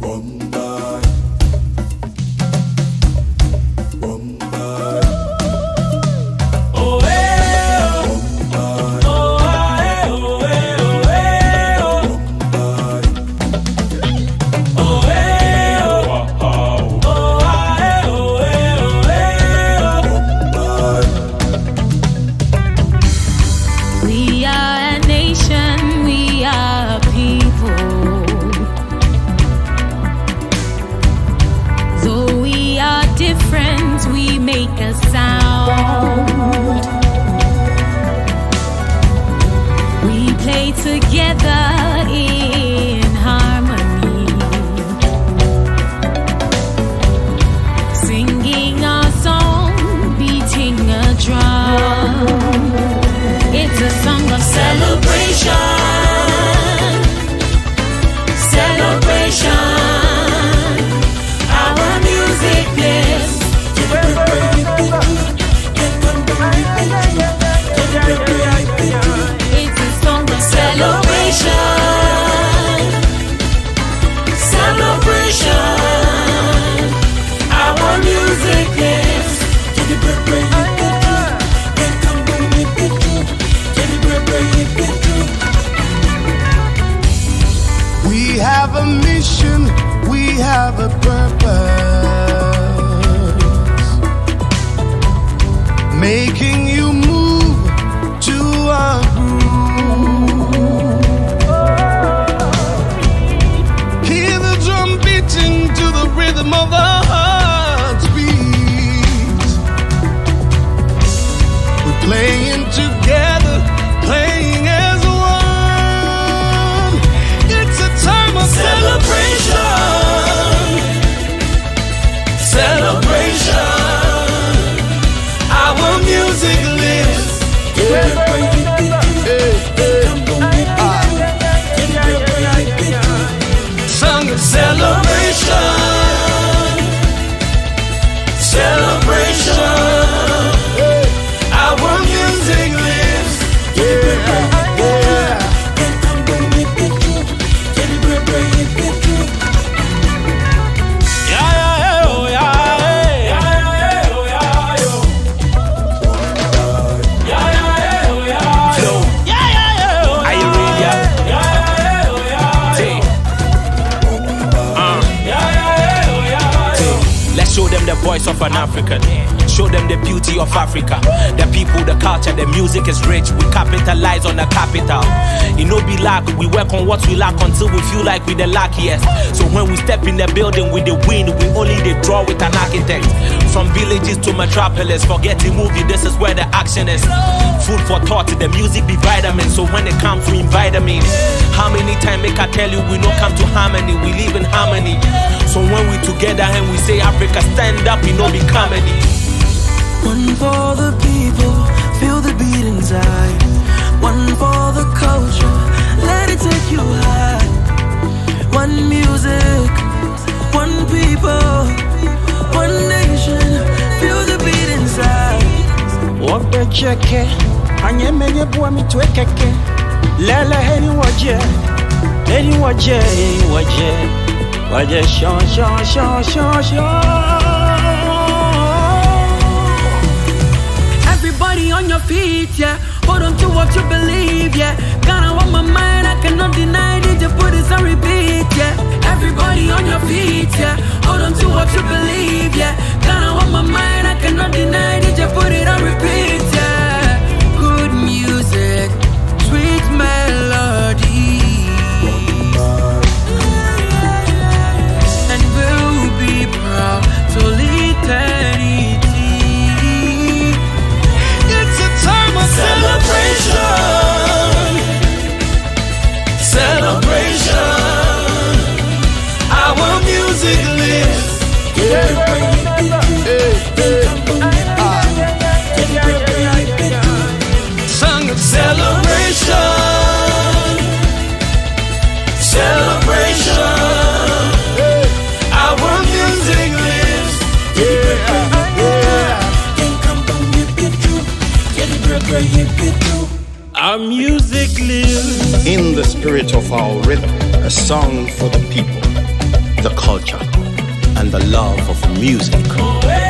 We Play together the rhythm voice of an African. Show them the beauty of Africa. The people, the culture, the music is rich. We capitalize on the capital. It no be lack. We work on what we lack until we feel like we the luckiest. So when we step in the building with the wind, we only they draw with an architect. From villages to metropolis, forget the movie. This is where the action is. Food for thought. The music be vitamin. So when it comes, them in. How many times make I tell you we no come to harmony? We live in harmony. So when we together and we say Africa stand up, we know be comedy. One for the people, feel the beat inside. One for the culture, let it take you high. One wobɛkyɛkɛ anyɛmɛnyɛ boa me to ɛkɛkɛ lɛlɛ heni wɔgyɛ heni wɔgyɛ heni wɔgyɛ wɔgyɛ hyɔn hyɔn hyɔn hyɔn hyɔn Everybody on your feet, yeah. Hold on to what you believe, yeah. Our music lives in the spirit of our rhythm, a song for the people, the culture, and the love of music. Oh,